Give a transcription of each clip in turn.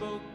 You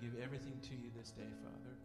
give everything to you this day, Father.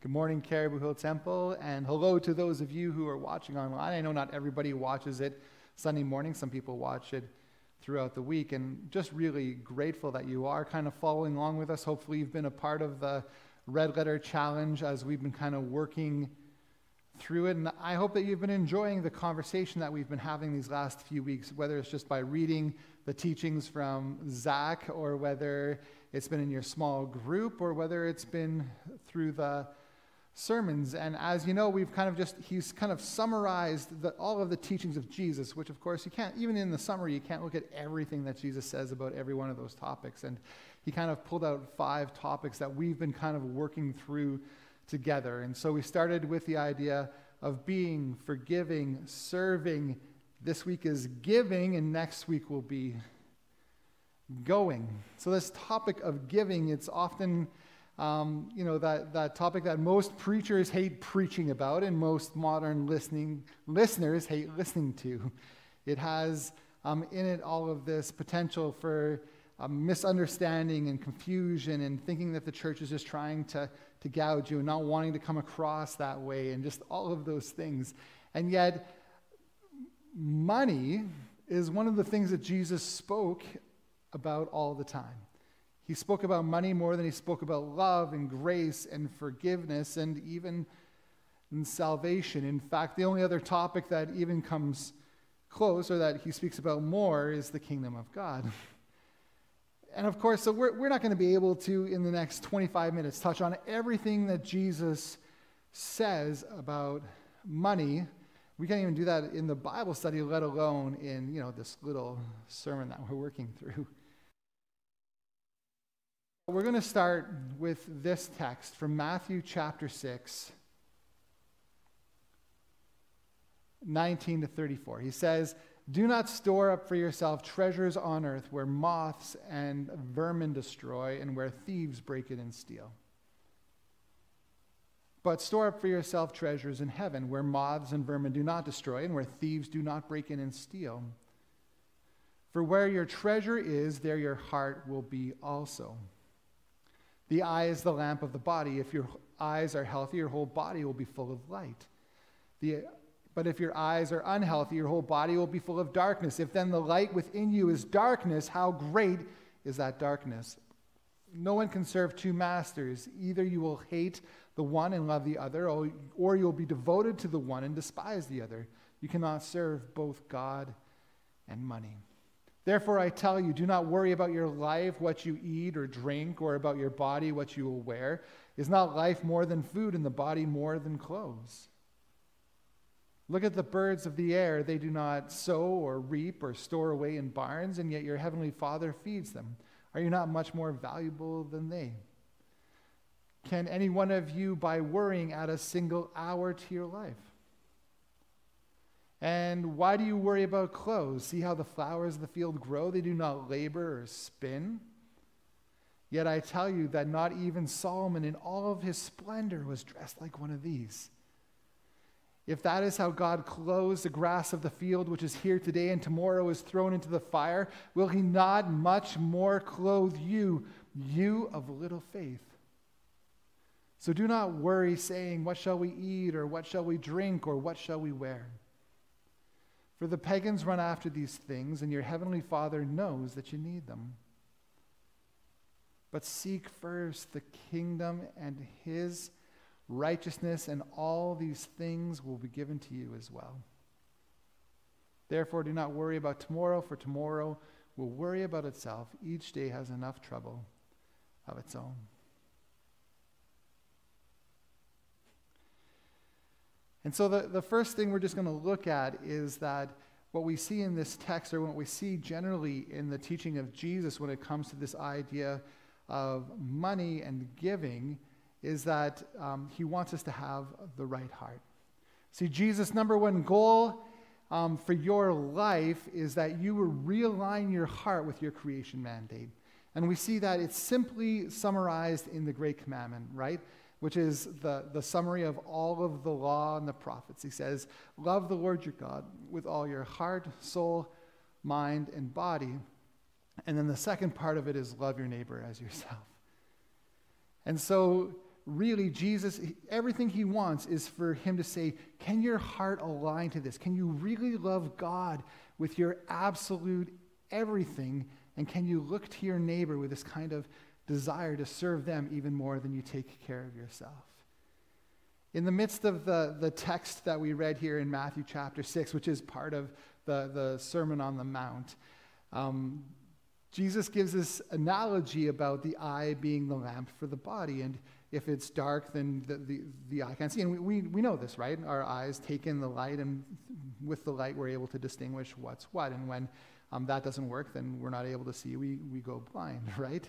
Good morning, Cariboo Hill Temple, and hello to those of you who are watching online. I know not everybody watches it Sunday morning, some people watch it throughout the week, and just really grateful that you are kind of following along with us. Hopefully, you've been a part of the Red Letter Challenge as we've been kind of working through it. And I hope that you've been enjoying the conversation that we've been having these last few weeks, whether it's just by reading the teachings from Zach or whether it's been in your small group or whether it's been through the sermons. And as you know, we've kind of just, he's kind of summarized the, all of the teachings of Jesus, which of course you can't, even in the summary, you can't look at everything that Jesus says about every one of those topics. And he kind of pulled out five topics that we've been kind of working through together. And so we started with the idea of being, forgiving, serving. This week is giving, and next week will be going. So, this topic of giving, it's often, um, you know, that, that topic that most preachers hate preaching about and most modern listening listeners hate listening to. It has um, in it all of this potential for um, misunderstanding and confusion and thinking that the church is just trying to, to gouge you and not wanting to come across that way and just all of those things. And yet, money is one of the things that Jesus spoke about all the time. He spoke about money more than he spoke about love and grace and forgiveness and even in salvation. In fact, the only other topic that even comes close or that he speaks about more is the kingdom of God. And of course, so we're, we're not going to be able to, in the next 25 minutes, touch on everything that Jesus says about money. We can't even do that in the Bible study, let alone in, you know, this little sermon that we're working through. We're going to start with this text from Matthew chapter 6, 19 to 34. He says, Do not store up for yourself treasures on earth where moths and vermin destroy and where thieves break in and steal. But store up for yourself treasures in heaven where moths and vermin do not destroy and where thieves do not break in and steal. For where your treasure is, there your heart will be also. The eye is the lamp of the body. If your eyes are healthy, your whole body will be full of light. The, but if your eyes are unhealthy, your whole body will be full of darkness. If then the light within you is darkness, how great is that darkness? No one can serve two masters. Either you will hate the one and love the other, or, or you'll be devoted to the one and despise the other. You cannot serve both God and money. Therefore, I tell you, do not worry about your life, what you eat or drink, or about your body, what you will wear. Is not life more than food, and the body more than clothes? Look at the birds of the air. They do not sow or reap or store away in barns, and yet your heavenly Father feeds them. Are you not much more valuable than they? Can any one of you, by worrying, add a single hour to your life? And why do you worry about clothes? See how the flowers of the field grow? They do not labor or spin. Yet I tell you that not even Solomon in all of his splendor was dressed like one of these. If that is how God clothes the grass of the field, which is here today and tomorrow is thrown into the fire, will he not much more clothe you, you of little faith? So do not worry, saying, What shall we eat, or what shall we drink, or what shall we wear? For the pagans run after these things, and your heavenly Father knows that you need them. But seek first the kingdom and his righteousness, and all these things will be given to you as well. Therefore, do not worry about tomorrow, for tomorrow will worry about itself. Each day has enough trouble of its own. And so, the, the first thing we're just going to look at is that what we see in this text, or what we see generally in the teaching of Jesus when it comes to this idea of money and giving, is that um, he wants us to have the right heart. See, Jesus' number one goal um, for your life is that you will realign your heart with your creation mandate. And we see that it's simply summarized in the Great Commandment, right? Which is the, the summary of all of the law and the prophets. He says, Love the Lord your God with all your heart, soul, mind, and body. And then the second part of it is love your neighbor as yourself. And so, really, Jesus, everything he wants is for him to say, Can your heart align to this? Can you really love God with your absolute everything? And can you look to your neighbor with this kind of desire to serve them even more than you take care of yourself. In the midst of the, the text that we read here in Matthew chapter 6, which is part of the, the Sermon on the Mount, um, Jesus gives this analogy about the eye being the lamp for the body. And if it's dark, then the, the, the eye can't see. And we, we, we know this, right? Our eyes take in the light, and with the light, we're able to distinguish what's what. And when um, that doesn't work, then we're not able to see. We, we go blind, right?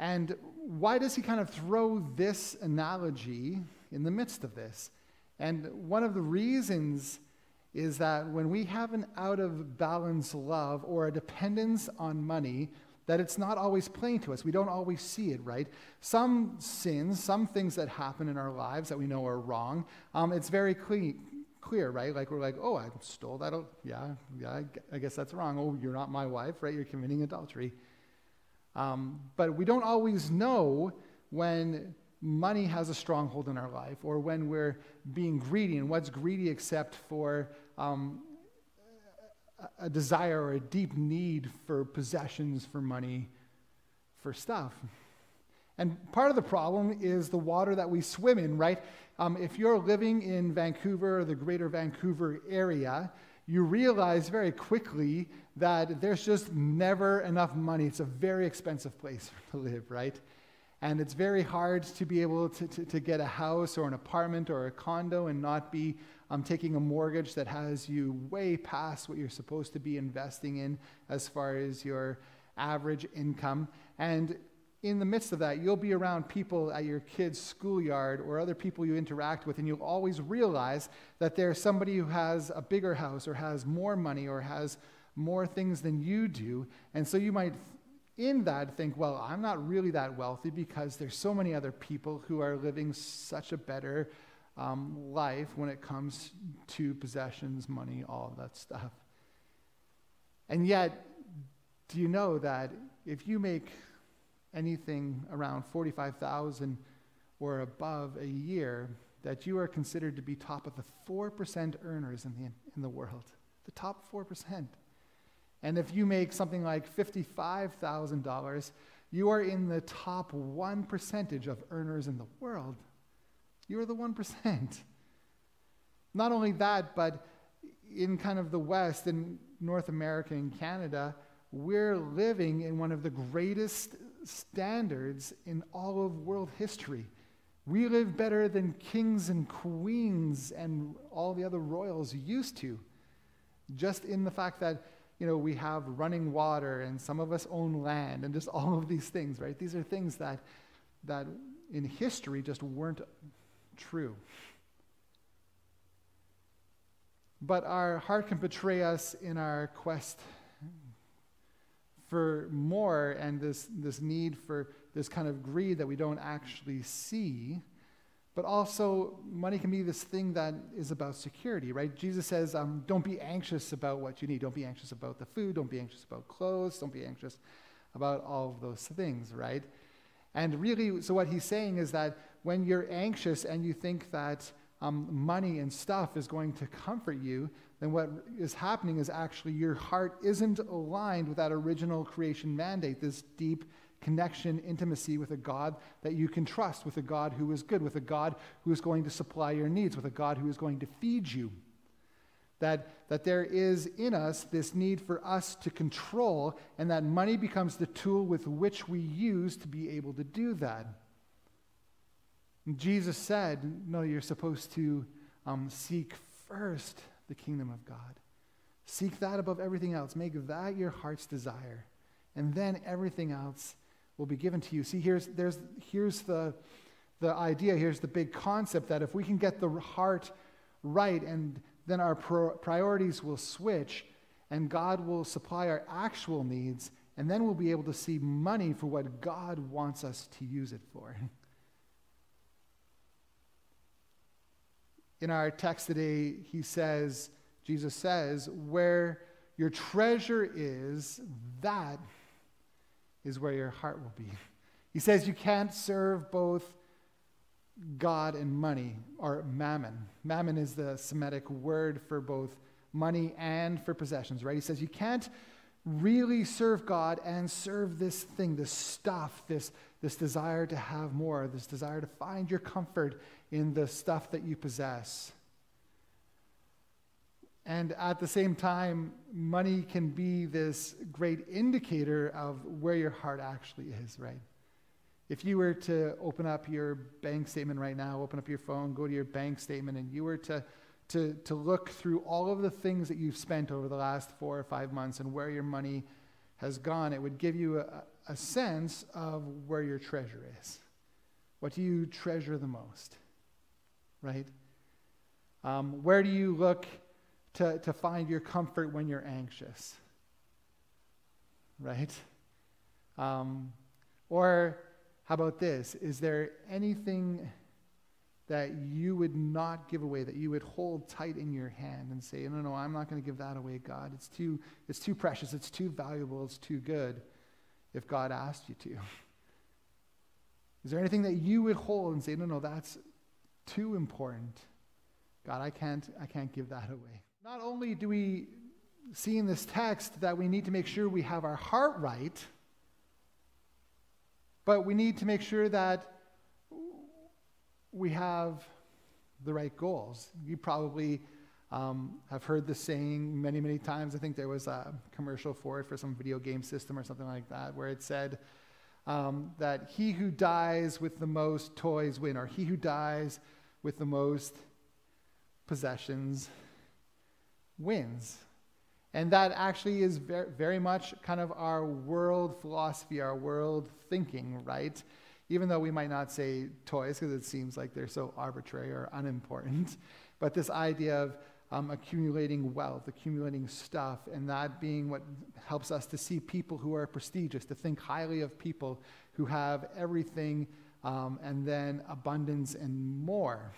And why does he kind of throw this analogy in the midst of this? And one of the reasons is that when we have an out of balance love or a dependence on money, that it's not always plain to us. We don't always see it, right? Some sins, some things that happen in our lives that we know are wrong, um, it's very clear, clear, right? Like we're like, oh, I stole that. Yeah, yeah, I guess that's wrong. Oh, you're not my wife, right? You're committing adultery. Um, but we don't always know when money has a stronghold in our life or when we're being greedy. And what's greedy except for um, a desire or a deep need for possessions, for money, for stuff? And part of the problem is the water that we swim in, right? Um, if you're living in Vancouver or the greater Vancouver area, you realize very quickly that there's just never enough money. It's a very expensive place to live, right? And it's very hard to be able to, to, to get a house or an apartment or a condo and not be um, taking a mortgage that has you way past what you're supposed to be investing in as far as your average income. And in the midst of that, you'll be around people at your kid's schoolyard or other people you interact with, and you'll always realize that there's somebody who has a bigger house or has more money or has more things than you do. And so you might in that think, well, I'm not really that wealthy because there's so many other people who are living such a better um, life when it comes to possessions, money, all of that stuff. And yet, do you know that if you make anything around 45,000 or above a year, that you are considered to be top of the 4% earners in the, in the world? The top 4%. And if you make something like $55,000, you are in the top 1 percentage of earners in the world. You are the 1%. Not only that, but in kind of the West, in North America and Canada, we're living in one of the greatest standards in all of world history. We live better than kings and queens and all the other royals used to. Just in the fact that you know, we have running water and some of us own land and just all of these things, right? These are things that, that in history just weren't true. But our heart can betray us in our quest for more and this, this need for this kind of greed that we don't actually see. But also, money can be this thing that is about security, right? Jesus says, um, don't be anxious about what you need. Don't be anxious about the food. Don't be anxious about clothes. Don't be anxious about all of those things, right? And really, so what he's saying is that when you're anxious and you think that um, money and stuff is going to comfort you, then what is happening is actually your heart isn't aligned with that original creation mandate, this deep connection, intimacy with a God that you can trust, with a God who is good, with a God who is going to supply your needs, with a God who is going to feed you. That, that there is in us this need for us to control, and that money becomes the tool with which we use to be able to do that. Jesus said, No, you're supposed to um, seek first the kingdom of God. Seek that above everything else. Make that your heart's desire. And then everything else will be given to you. See, here's, there's, here's the, the idea, here's the big concept that if we can get the heart right, and then our pro- priorities will switch, and God will supply our actual needs, and then we'll be able to see money for what God wants us to use it for. In our text today, he says, Jesus says, where your treasure is, that is where your heart will be. He says you can't serve both God and money, or mammon. Mammon is the Semitic word for both money and for possessions, right? He says you can't really serve God and serve this thing, this stuff, this, this desire to have more, this desire to find your comfort in the stuff that you possess. And at the same time, money can be this great indicator of where your heart actually is, right? If you were to open up your bank statement right now, open up your phone, go to your bank statement, and you were to, to, to look through all of the things that you've spent over the last four or five months and where your money has gone, it would give you a, a sense of where your treasure is. What do you treasure the most? Right? Um, where do you look to, to find your comfort when you're anxious? Right? Um, or how about this? Is there anything that you would not give away, that you would hold tight in your hand and say, no, no, I'm not going to give that away, God. It's too, it's too precious, it's too valuable, it's too good if God asked you to? Is there anything that you would hold and say, no, no, that's too important? God, I can't, I can't give that away. Not only do we see in this text that we need to make sure we have our heart right, but we need to make sure that we have the right goals. You probably um, have heard the saying many, many times. I think there was a commercial for it for some video game system or something like that, where it said um, that he who dies with the most toys win, or he who dies with the most possessions wins. And that actually is very, very much kind of our world philosophy, our world thinking, right? Even though we might not say toys because it seems like they're so arbitrary or unimportant, but this idea of um, accumulating wealth, accumulating stuff, and that being what helps us to see people who are prestigious, to think highly of people who have everything um, and then abundance and more.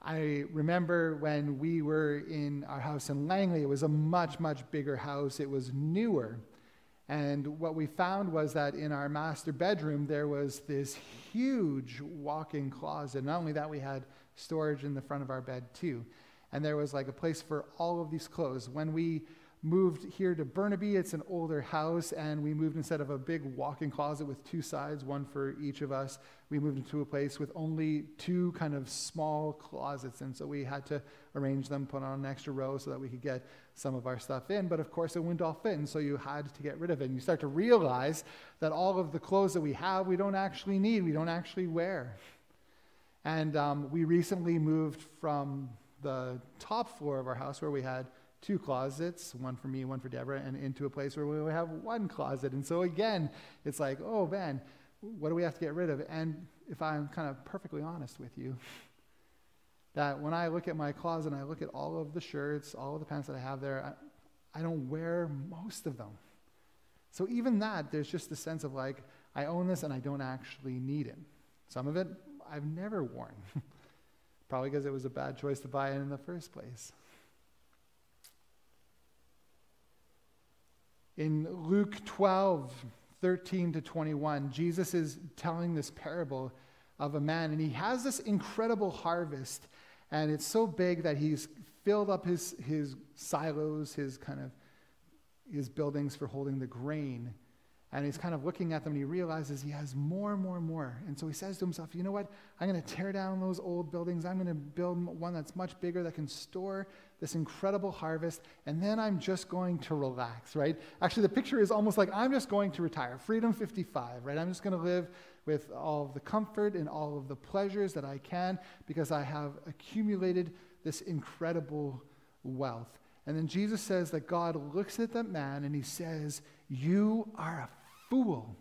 I remember when we were in our house in Langley, it was a much, much bigger house. It was newer. And what we found was that in our master bedroom, there was this huge walk in closet. Not only that, we had storage in the front of our bed, too. And there was like a place for all of these clothes. When we moved here to Burnaby. It's an older house, and we moved instead of a big walk in closet with two sides, one for each of us, we moved into a place with only two kind of small closets. And so we had to arrange them, put on an extra row so that we could get some of our stuff in. But of course, it wouldn't all fit, and so you had to get rid of it. And you start to realize that all of the clothes that we have, we don't actually need, we don't actually wear. And um, we recently moved from the top floor of our house where we had two closets, one for me, one for Debra, and into a place where we have one closet. And so again, it's like, oh man, what do we have to get rid of? And if I'm kind of perfectly honest with you, that when I look at my closet and I look at all of the shirts, all of the pants that I have there, I, I don't wear most of them. So even that, there's just a sense of like, I own this and I don't actually need it. Some of it I've never worn, probably because it was a bad choice to buy it in the first place. In Luke 12, 13 to 21, Jesus is telling this parable of a man, and he has this incredible harvest, and it's so big that he's filled up his, his silos, his kind of his buildings for holding the grain. And he's kind of looking at them and he realizes he has more and more and more. And so he says to himself, you know what? I'm going to tear down those old buildings. I'm going to build one that's much bigger that can store this incredible harvest, and then I'm just going to relax, right? Actually, the picture is almost like I'm just going to retire. Freedom 55, right? I'm just going to live with all of the comfort and all of the pleasures that I can because I have accumulated this incredible wealth. And then Jesus says that God looks at that man and he says, You are a fool.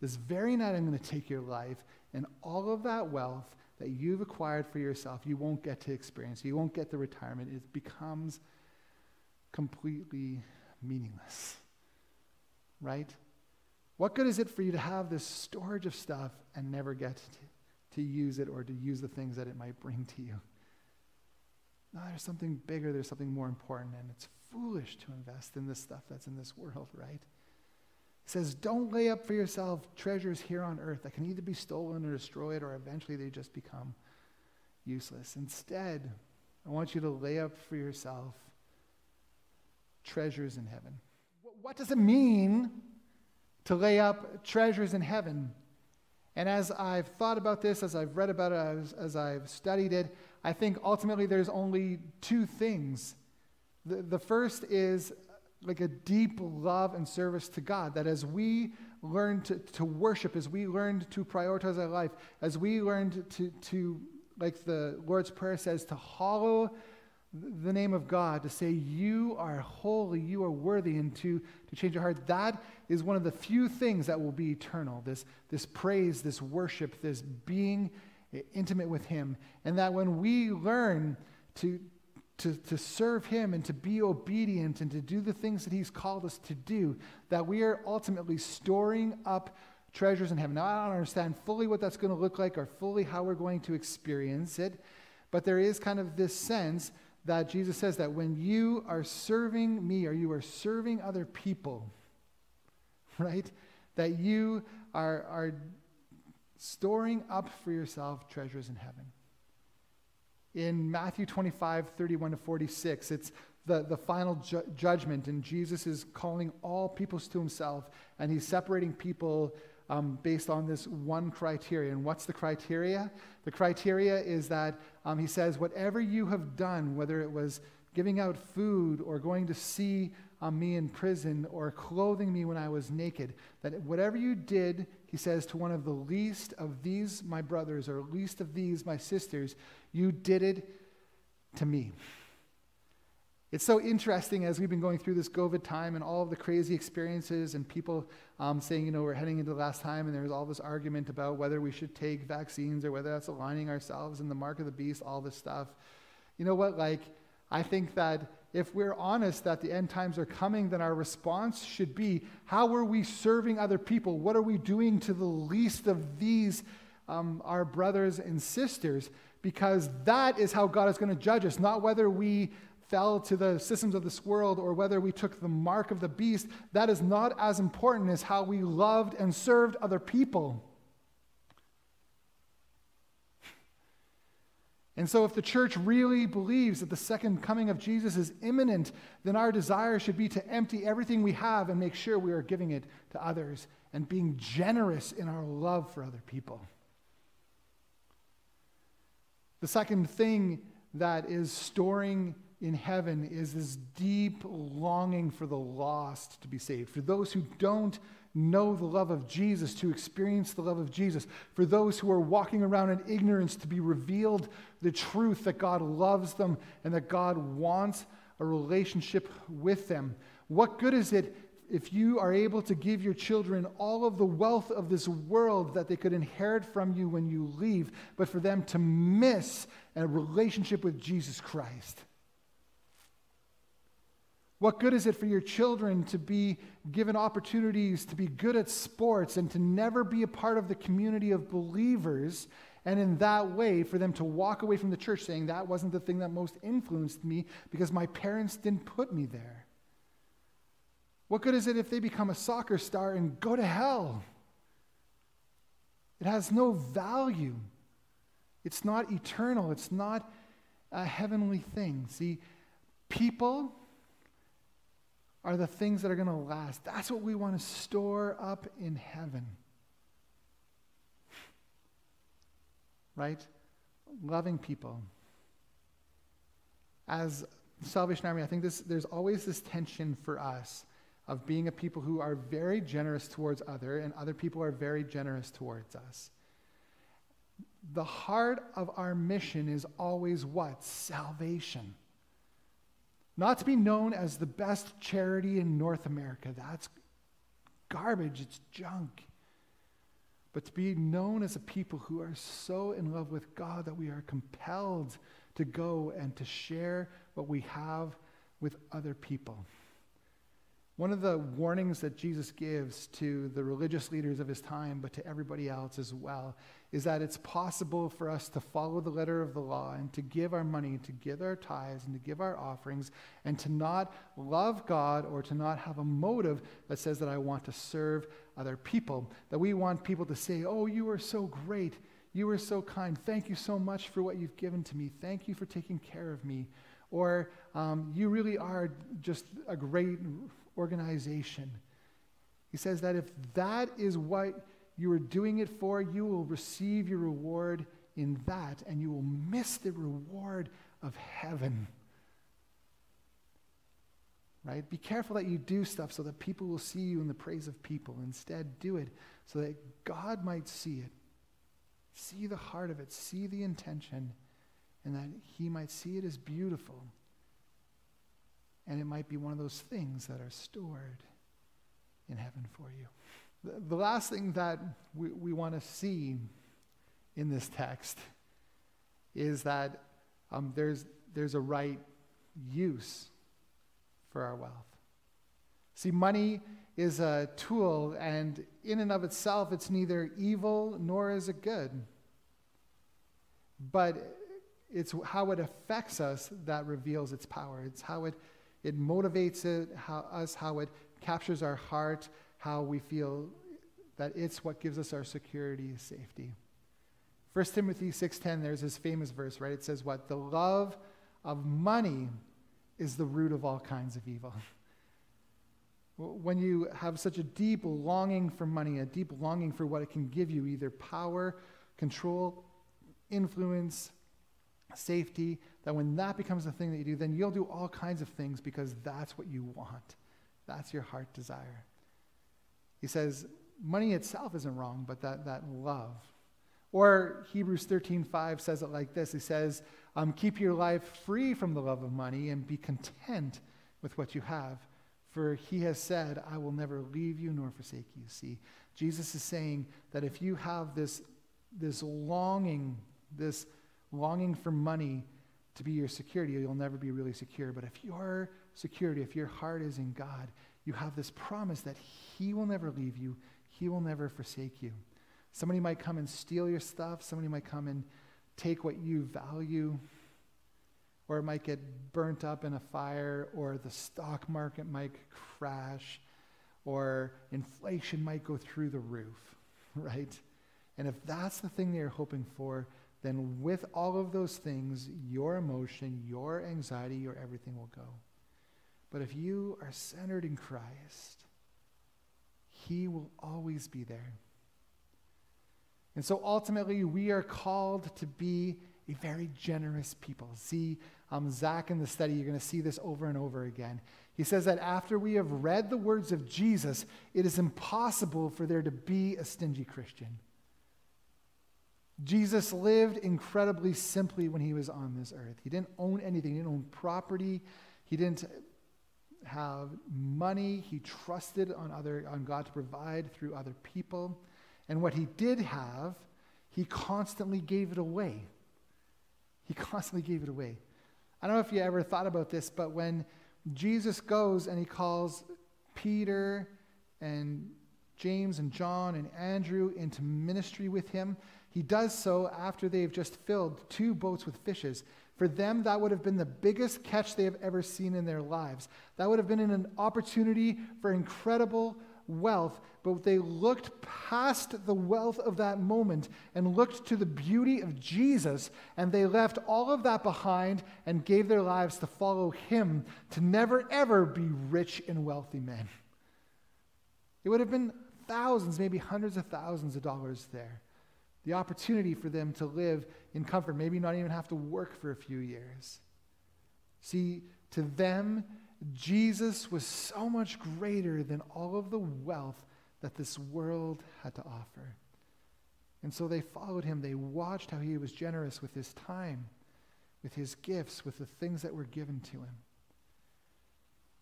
This very night I'm going to take your life and all of that wealth that you've acquired for yourself, you won't get to experience. You won't get the retirement. It becomes completely meaningless. Right? What good is it for you to have this storage of stuff and never get to, to use it or to use the things that it might bring to you? No, there's something bigger, there's something more important, and it's foolish to invest in this stuff that's in this world, right? It says, Don't lay up for yourself treasures here on earth that can either be stolen or destroyed, or eventually they just become useless. Instead, I want you to lay up for yourself treasures in heaven. What does it mean to lay up treasures in heaven? And as I've thought about this, as I've read about it, as, as I've studied it, I think ultimately there's only two things. The, the first is like a deep love and service to God, that as we learn to, to worship, as we learned to prioritize our life, as we learned to, to, like the Lord's Prayer says, to hallow the name of God, to say, You are holy, you are worthy, and to, to change your heart, that is one of the few things that will be eternal. This, this praise, this worship, this being intimate with Him. And that when we learn to, to, to serve Him and to be obedient and to do the things that He's called us to do, that we are ultimately storing up treasures in heaven. Now, I don't understand fully what that's going to look like or fully how we're going to experience it, but there is kind of this sense that Jesus says that when you are serving me or you are serving other people, right, that you are, are storing up for yourself treasures in heaven. In Matthew 25, 31 to 46, it's the, the final ju- judgment, and Jesus is calling all peoples to himself, and he's separating people um, based on this one criteria. And what's the criteria? The criteria is that um, he says, whatever you have done, whether it was giving out food or going to see um, me in prison or clothing me when I was naked, that whatever you did, he says, to one of the least of these my brothers or least of these my sisters, you did it to me. It's so interesting as we've been going through this COVID time and all of the crazy experiences and people um, saying, you know, we're heading into the last time, and there's all this argument about whether we should take vaccines or whether that's aligning ourselves in the mark of the beast, all this stuff. You know what? Like, I think that if we're honest that the end times are coming, then our response should be how are we serving other people? What are we doing to the least of these, um, our brothers and sisters? Because that is how God is going to judge us, not whether we fell to the systems of this world or whether we took the mark of the beast, that is not as important as how we loved and served other people. And so, if the church really believes that the second coming of Jesus is imminent, then our desire should be to empty everything we have and make sure we are giving it to others and being generous in our love for other people. The second thing that is storing in heaven is this deep longing for the lost to be saved, for those who don't know the love of Jesus, to experience the love of Jesus, for those who are walking around in ignorance, to be revealed the truth that God loves them and that God wants a relationship with them. What good is it if you are able to give your children all of the wealth of this world that they could inherit from you when you leave, but for them to miss a relationship with Jesus Christ? What good is it for your children to be given opportunities to be good at sports and to never be a part of the community of believers? And in that way, for them to walk away from the church saying, that wasn't the thing that most influenced me because my parents didn't put me there. What good is it if they become a soccer star and go to hell? It has no value. It's not eternal. It's not a heavenly thing. See, people are the things that are going to last. That's what we want to store up in heaven. Right? Loving people. As Salvation Army, I think this, there's always this tension for us of being a people who are very generous towards other and other people are very generous towards us. The heart of our mission is always what? Salvation. Not to be known as the best charity in North America. That's garbage, it's junk. But to be known as a people who are so in love with God that we are compelled to go and to share what we have with other people. One of the warnings that Jesus gives to the religious leaders of his time, but to everybody else as well, is that it's possible for us to follow the letter of the law and to give our money, to give our tithes, and to give our offerings, and to not love God or to not have a motive that says that I want to serve other people. That we want people to say, Oh, you are so great. You are so kind. Thank you so much for what you've given to me. Thank you for taking care of me. Or um, you really are just a great organization. He says that if that is what you are doing it for, you will receive your reward in that, and you will miss the reward of heaven. Right? Be careful that you do stuff so that people will see you in the praise of people. Instead, do it so that God might see it, see the heart of it, see the intention, and that He might see it as beautiful. And it might be one of those things that are stored in heaven for you. The, last thing that we, we want to see in this text is that um, there's, there's a right use for our wealth. See, money is a tool, and in and of itself, it's neither evil nor is it good. But it's how it affects us that reveals its power. It's how it, it motivates it, how, us, how it captures our heart, how we feel that it's what gives us our security, safety. 1 Timothy 6:10 there's this famous verse, right? It says what? The love of money is the root of all kinds of evil. when you have such a deep longing for money, a deep longing for what it can give you, either power, control, influence, safety, that when that becomes the thing that you do, then you'll do all kinds of things because that's what you want. That's your heart desire. He says, money itself isn't wrong, but that, that love. Or Hebrews 13:5 says it like this. He says, um, keep your life free from the love of money and be content with what you have. For he has said, I will never leave you nor forsake you. See, Jesus is saying that if you have this, this longing, this longing for money to be your security, you'll never be really secure. But if your security, if your heart is in God, you have this promise that he will never leave you, he will never forsake you. Somebody might come and steal your stuff, somebody might come and take what you value, or it might get burnt up in a fire, or the stock market might crash, or inflation might go through the roof, right? And if that's the thing that you're hoping for, then with all of those things, your emotion, your anxiety, your everything will go. But if you are centered in Christ, He will always be there. And so ultimately, we are called to be a very generous people. See, um, Zach in the study, you're going to see this over and over again. He says that after we have read the words of Jesus, it is impossible for there to be a stingy Christian. Jesus lived incredibly simply when he was on this earth. He didn't own anything, he didn't own property, he didn't have money. He trusted on, other, on God to provide through other people. And what he did have, he constantly gave it away. He constantly gave it away. I don't know if you ever thought about this, but when Jesus goes and he calls Peter and James and John and Andrew into ministry with him, he does so after they've just filled two boats with fishes. For them, that would have been the biggest catch they have ever seen in their lives. That would have been an opportunity for incredible wealth, but they looked past the wealth of that moment and looked to the beauty of Jesus, and they left all of that behind and gave their lives to follow him, to never ever be rich and wealthy men. It would have been thousands, maybe hundreds of thousands of dollars there. The opportunity for them to live in comfort, maybe not even have to work for a few years. See, to them, Jesus was so much greater than all of the wealth that this world had to offer. And so they followed him. They watched how he was generous with his time, with his gifts, with the things that were given to him.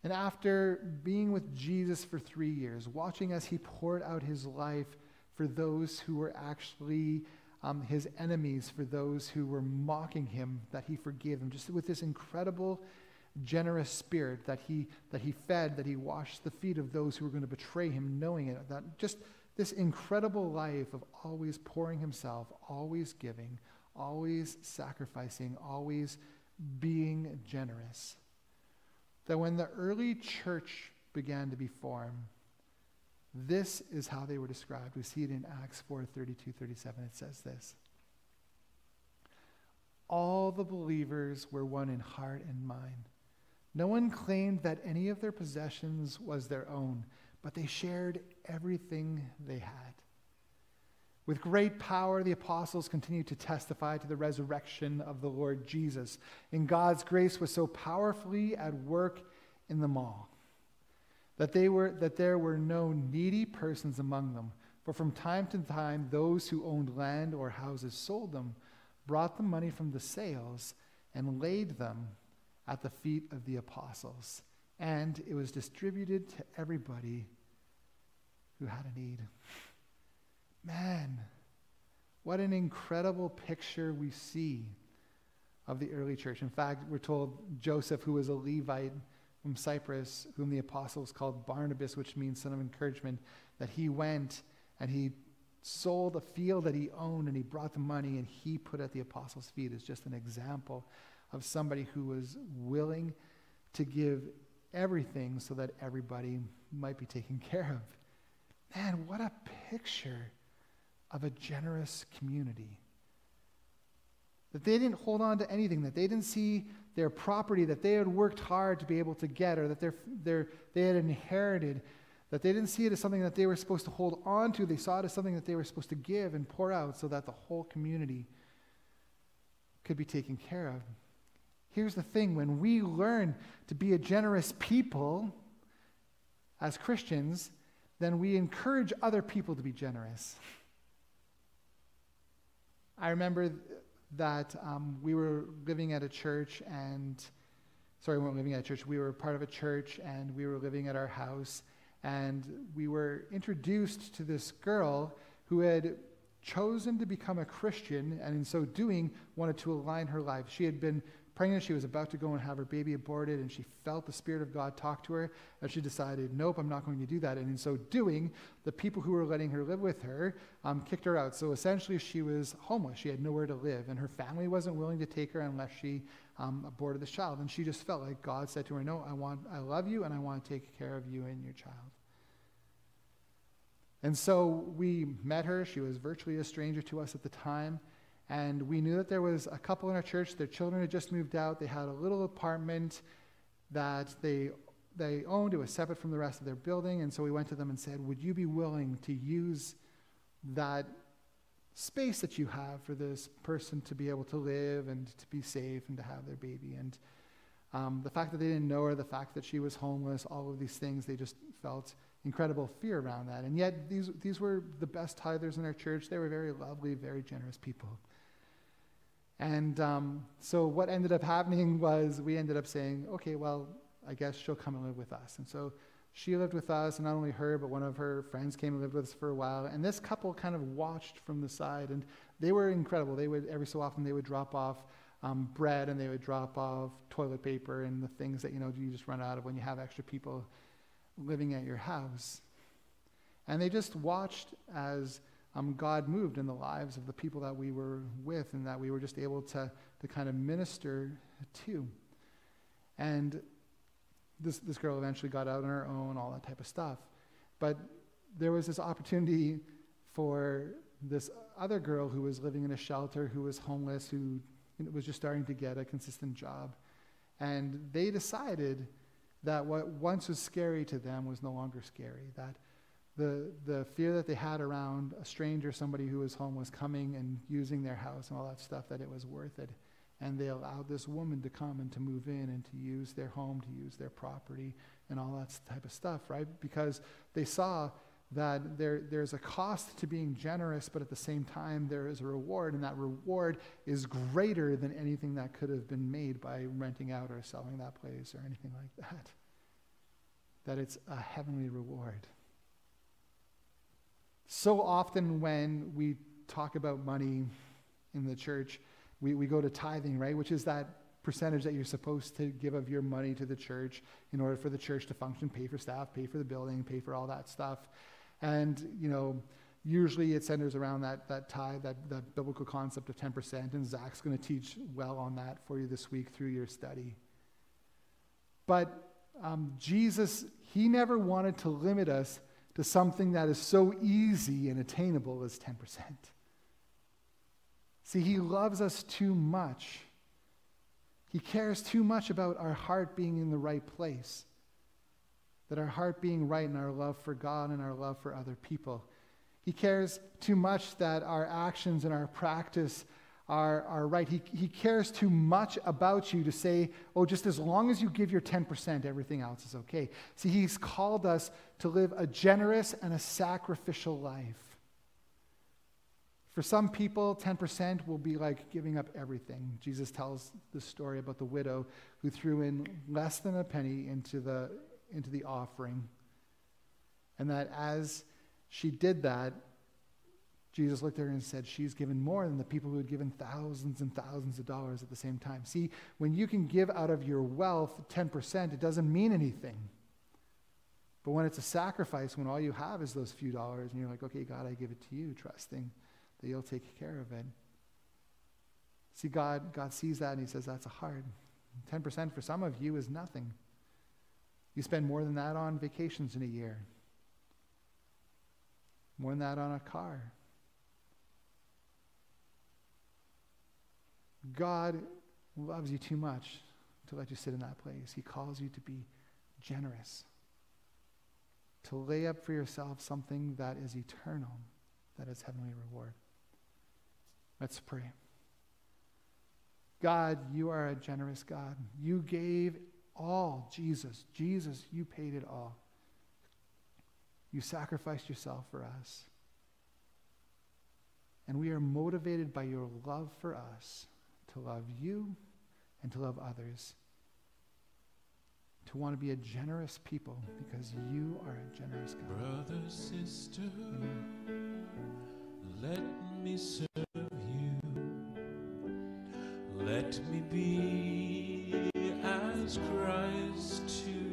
And after being with Jesus for three years, watching as he poured out his life for those who were actually um, his enemies, for those who were mocking him, that he forgave them, just with this incredible generous spirit that he, that he fed, that he washed the feet of those who were going to betray him, knowing it. That just this incredible life of always pouring himself, always giving, always sacrificing, always being generous. That when the early church began to be formed, this is how they were described. We see it in Acts 4 32, 37. It says this All the believers were one in heart and mind. No one claimed that any of their possessions was their own, but they shared everything they had. With great power, the apostles continued to testify to the resurrection of the Lord Jesus. And God's grace was so powerfully at work in them all that, they were, that there were no needy persons among them. For from time to time, those who owned land or houses sold them, brought the money from the sales, and laid them at the feet of the apostles. And it was distributed to everybody who had a need. Man, what an incredible picture we see of the early church. In fact, we're told Joseph, who was a Levite from Cyprus, whom the apostles called Barnabas, which means son of encouragement, that he went and he sold a field that he owned and he brought the money and he put at the apostles' feet is just an example of somebody who was willing to give everything so that everybody might be taken care of. Man, what a picture of a generous community. That they didn't hold on to anything, that they didn't see their property that they had worked hard to be able to get or that they're, they had inherited, that they didn't see it as something that they were supposed to hold on to. They saw it as something that they were supposed to give and pour out so that the whole community could be taken care of. Here's the thing when we learn to be a generous people as Christians, then we encourage other people to be generous. I remember that um, we were living at a church and, sorry, we weren't living at a church, we were part of a church and we were living at our house and we were introduced to this girl who had chosen to become a Christian and in so doing wanted to align her life. She had been pregnant. She was about to go and have her baby aborted, and she felt the Spirit of God talk to her. And she decided, Nope, I'm not going to do that. And in so doing, the people who were letting her live with her um, kicked her out. So essentially, she was homeless. She had nowhere to live, and her family wasn't willing to take her unless she um, aborted the child. And she just felt like God said to her, No, I, want, I love you, and I want to take care of you and your child. And so we met her. She was virtually a stranger to us at the time. And we knew that there was a couple in our church, their children had just moved out. They had a little apartment that they, they owned, it was separate from the rest of their building. And so we went to them and said, Would you be willing to use that space that you have for this person to be able to live and to be safe and to have their baby? And um, the fact that they didn't know her, the fact that she was homeless, all of these things, they just felt incredible fear around that. And yet, these, these were the best tithers in our church. They were very lovely, very generous people. And um, so what ended up happening was we ended up saying, okay, well, I guess she'll come and live with us. And so she lived with us, and not only her, but one of her friends came and lived with us for a while. And this couple kind of watched from the side, and they were incredible. They would, every so often, they would drop off um, bread and they would drop off toilet paper and the things that, you know, you just run out of when you have extra people living at your house. And they just watched as um, God moved in the lives of the people that we were with and that we were just able to, to kind of minister to. And this, this girl eventually got out on her own, all that type of stuff. But there was this opportunity for this other girl who was living in a shelter, who was homeless, who was just starting to get a consistent job. And they decided that what once was scary to them was no longer scary, that the, the fear that they had around a stranger, somebody who was homeless, coming and using their house and all that stuff, that it was worth it. And they allowed this woman to come and to move in and to use their home, to use their property, and all that type of stuff, right? Because they saw that there, there's a cost to being generous, but at the same time, there is a reward, and that reward is greater than anything that could have been made by renting out or selling that place or anything like that. That it's a heavenly reward. So often, when we talk about money in the church, we, we go to tithing, right? Which is that percentage that you're supposed to give of your money to the church in order for the church to function, pay for staff, pay for the building, pay for all that stuff. And, you know, usually it centers around that, that tithe, that, that biblical concept of 10%. And Zach's going to teach well on that for you this week through your study. But um, Jesus, he never wanted to limit us to something that is so easy and attainable as 10%. See, He loves us too much. He cares too much about our heart being in the right place, that our heart being right in our love for God and our love for other people. He cares too much that our actions and our practice are, are right. He, he cares too much about you to say, oh, just as long as you give your 10%, everything else is okay. See, He's called us to live a generous and a sacrificial life. For some people, 10% will be like giving up everything. Jesus tells the story about the widow who threw in less than a penny into the, into the offering. And that as she did that, Jesus looked at her and said, She's given more than the people who had given thousands and thousands of dollars at the same time. See, when you can give out of your wealth 10%, it doesn't mean anything. But when it's a sacrifice, when all you have is those few dollars, and you're like, okay, God, I give it to you, trusting that you'll take care of it. See, God, God sees that and He says, that's a hard. 10% for some of you is nothing. You spend more than that on vacations in a year, more than that on a car. God loves you too much to let you sit in that place. He calls you to be generous, to lay up for yourself something that is eternal, that is heavenly reward. Let's pray. God, you are a generous God. You gave all, Jesus. Jesus, you paid it all. You sacrificed yourself for us. And we are motivated by your love for us to love you and to love others. To want to be a generous people because you are a generous God. Brother, sister, let me serve you. Let me be as Christ to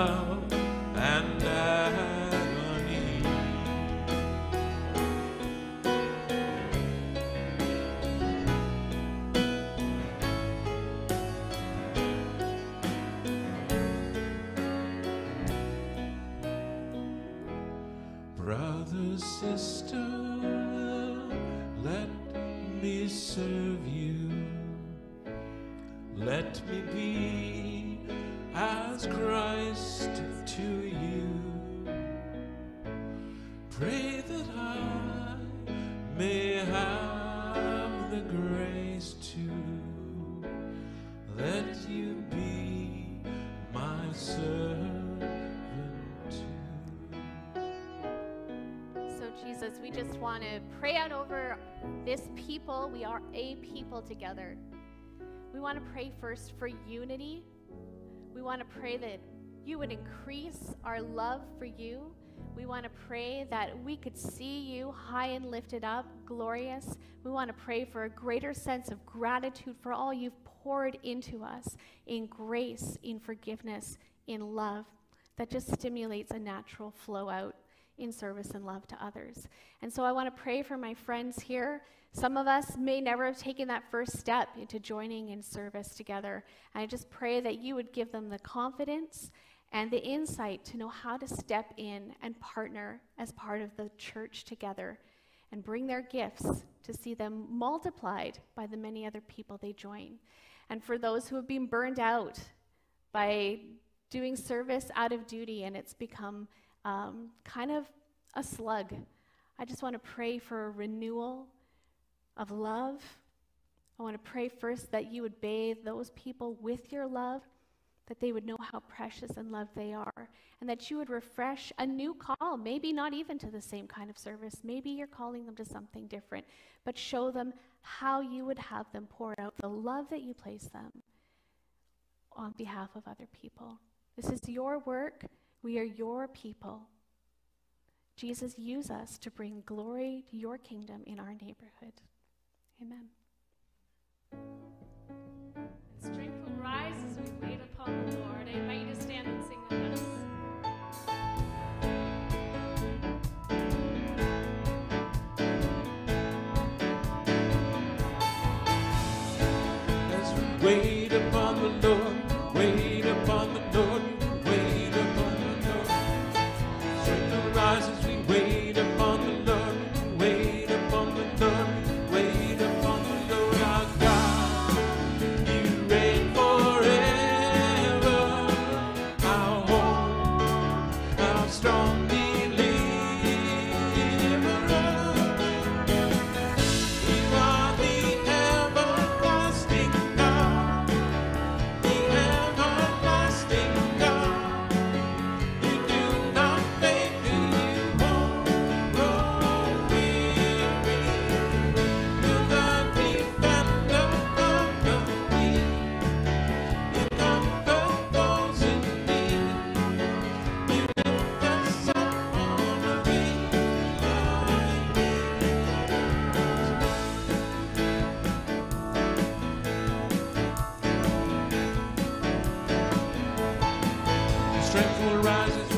love and agony. Brother, sister, let me serve you. Let me be as Christ. People. We are a people together. We want to pray first for unity. We want to pray that you would increase our love for you. We want to pray that we could see you high and lifted up, glorious. We want to pray for a greater sense of gratitude for all you've poured into us in grace, in forgiveness, in love that just stimulates a natural flow out in service and love to others. And so I want to pray for my friends here. Some of us may never have taken that first step into joining in service together. And I just pray that you would give them the confidence and the insight to know how to step in and partner as part of the church together and bring their gifts to see them multiplied by the many other people they join. And for those who have been burned out by doing service out of duty and it's become um, kind of a slug, I just want to pray for a renewal of love. I want to pray first that you would bathe those people with your love, that they would know how precious and loved they are, and that you would refresh a new call, maybe not even to the same kind of service. Maybe you're calling them to something different, but show them how you would have them pour out the love that you place them on behalf of other people. This is your work. We are your people. Jesus, use us to bring glory to your kingdom in our neighborhood. Amen. strength will rise.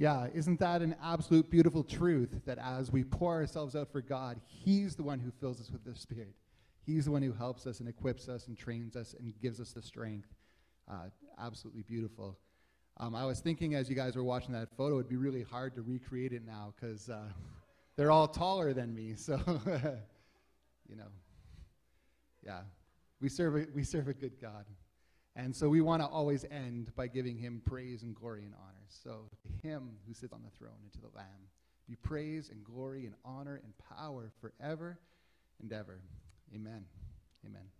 Yeah, isn't that an absolute beautiful truth that as we pour ourselves out for God, He's the one who fills us with the Spirit. He's the one who helps us and equips us and trains us and gives us the strength. Uh, absolutely beautiful. Um, I was thinking as you guys were watching that photo, it'd be really hard to recreate it now because uh, they're all taller than me. So, you know, yeah, we serve a, we serve a good God. And so we want to always end by giving him praise and glory and honor. So to him who sits on the throne and to the Lamb be praise and glory and honor and power forever and ever. Amen. Amen.